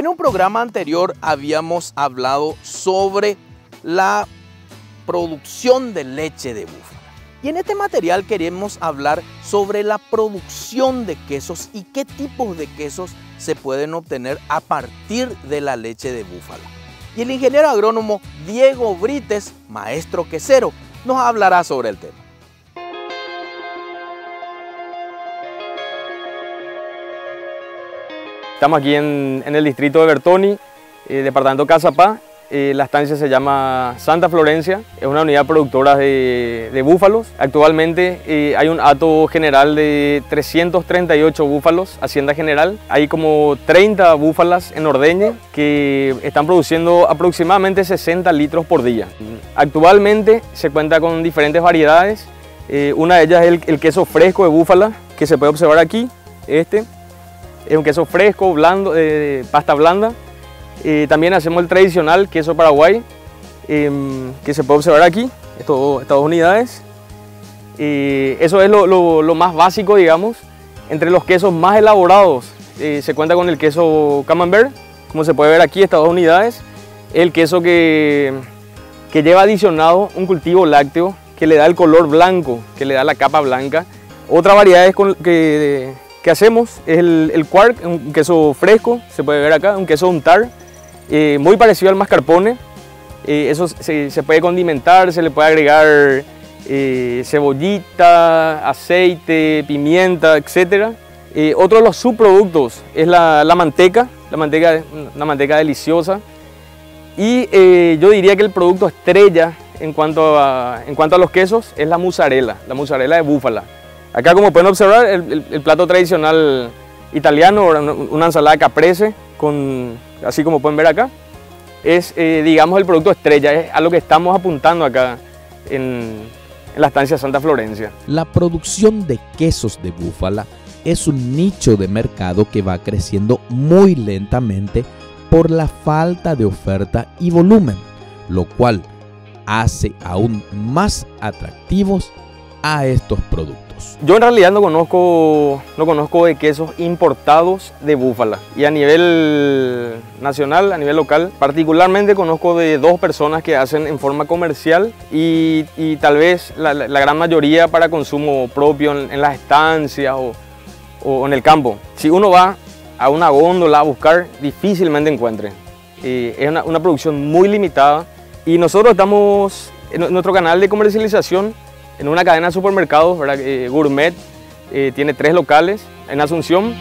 En un programa anterior habíamos hablado sobre la producción de leche de búfala. Y en este material queremos hablar sobre la producción de quesos y qué tipos de quesos se pueden obtener a partir de la leche de búfala. Y el ingeniero agrónomo Diego Brites, maestro quesero, nos hablará sobre el tema. Estamos aquí en, el distrito de Bertoni, eh, departamento Casapá. Eh, la estancia se llama Santa Florencia, es una unidad productora de, búfalos. Actualmente eh, hay un hato general de 338 búfalos, hacienda general. Hay como 30 búfalas en ordeñe que están produciendo aproximadamente 60 litros por día. Actualmente se cuenta con diferentes variedades. una de ellas es el, el queso fresco de búfala, que se puede observar aquí, este. Es un queso fresco, blando, de pasta blanda. también hacemos el tradicional queso paraguay, em, que se puede observar aquí, estas dos unidades. eso es lo, más básico, digamos. Entre los quesos más elaborados eh, se cuenta con el queso camembert, como se puede ver aquí, estas dos unidades. El queso que, lleva adicionado un cultivo lácteo que le da el color blanco, que le da la capa blanca. Otra variedad es que, que hacemos es el, quark, un queso fresco, se puede ver acá, un queso untar, eh, muy parecido al mascarpone. Eh, eso se, puede condimentar, se le puede agregar eh, cebollita, aceite, pimienta, etc. otro de los subproductos es la, manteca, la manteca una manteca deliciosa. Y yo diría que el producto estrella en cuanto, a, en cuanto a los quesos es la mozzarella, la mozzarella de búfala. Acá como pueden observar el, plato tradicional italiano, una ensalada caprese, con, así como pueden ver acá, es eh, digamos el producto estrella, es a lo que estamos apuntando acá en, en la estancia Santa Florencia. La producción de quesos de búfala es un nicho de mercado que va creciendo muy lentamente por la falta de oferta y volumen, lo cual hace aún más atractivos a estos productos. Yo en realidad no conozco, no conozco de quesos importados de búfala y a nivel nacional, a nivel local, particularmente conozco de dos personas que hacen en forma comercial y, tal vez la, gran mayoría para consumo propio en, las estancias o, en el campo. Si uno va a una góndola a buscar, difícilmente encuentre. es una, una producción muy limitada y nosotros estamos en nuestro canal de comercialización en una cadena de supermercados, ¿verdad? Eh, gourmet, eh, tiene tres locales en Asunción.